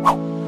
you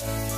Bye.